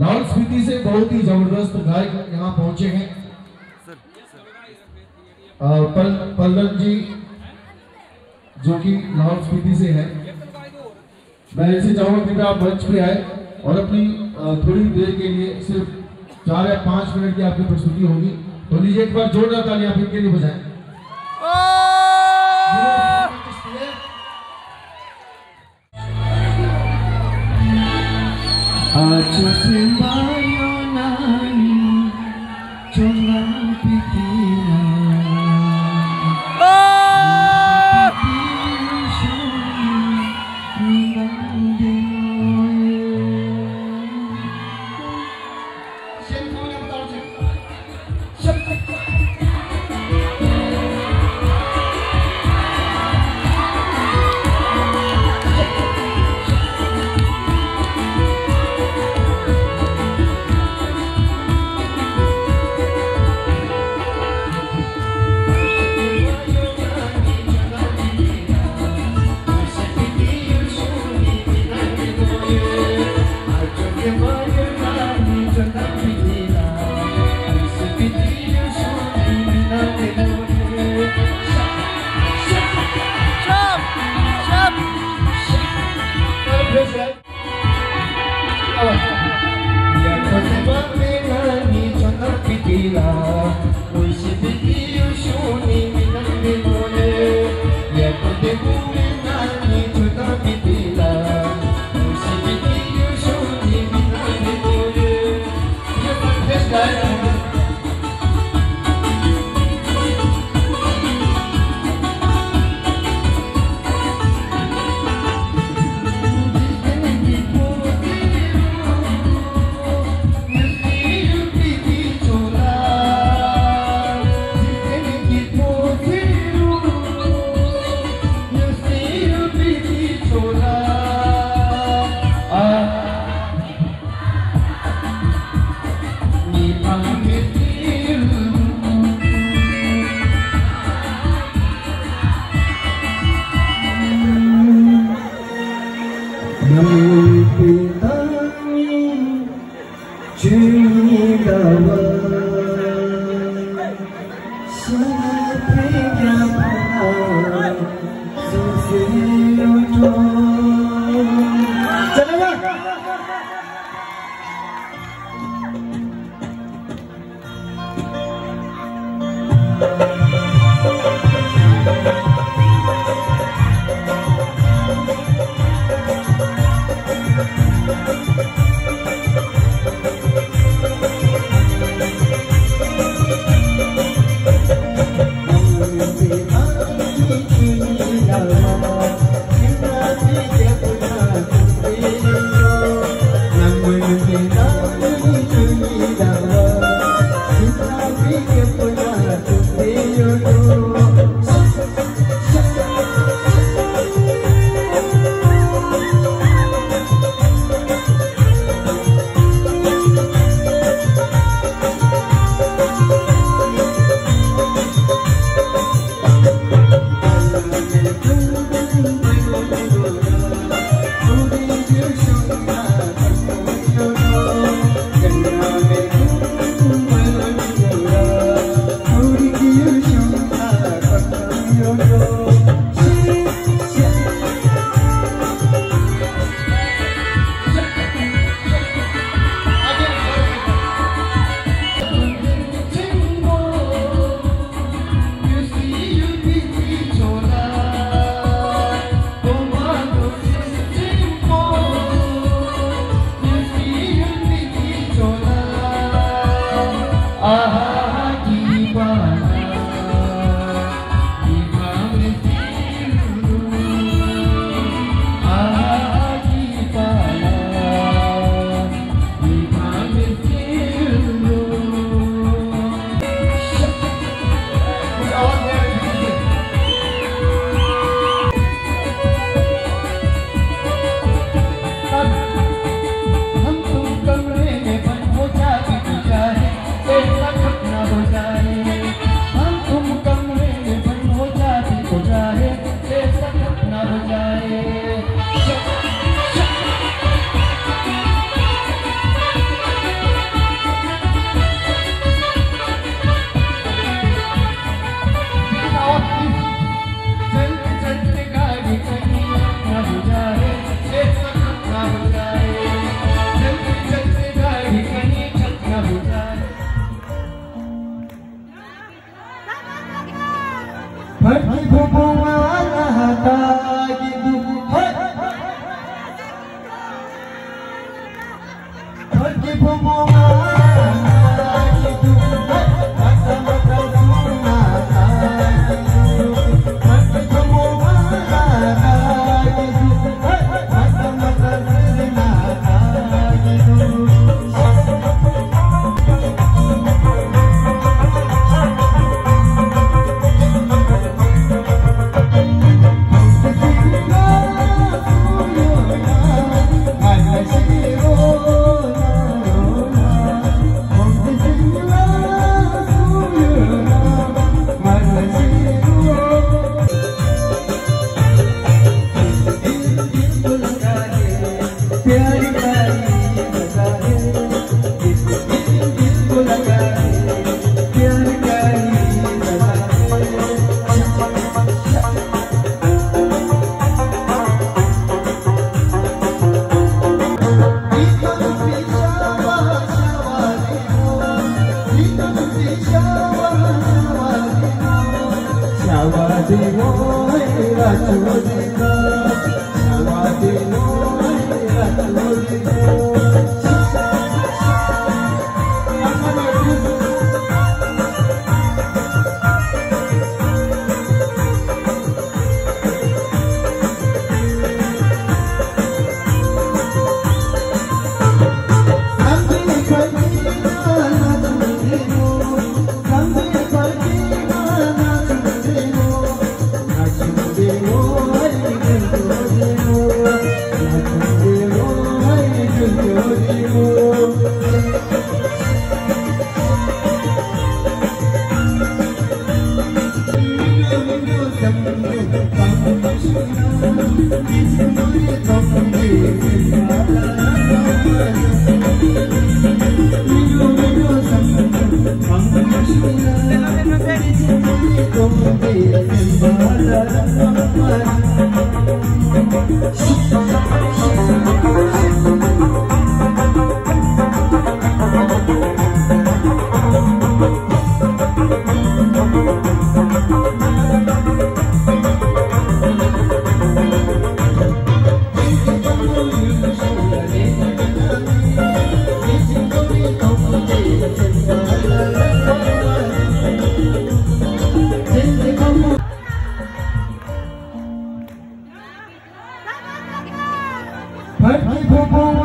लाल स्पीति से बहुत ही ज़बरदस्त गायक यहाँ पहुँचे हैं। पल पल्लव जी, जो कि लाहौल स्पीति से है। मैं इसे चाहूँगा कि आप मंच पे आए और अपनी थोड़ी देर के लिए सिर्फ़ चार या पाँच मिनट की आपकी प्रस्तुति होगी। तो लीजिए एक बार जोरदार तालियाँ आप इनके लिए बजाएँ। I just want. love. पिता जी त 快过我。Thank you, people.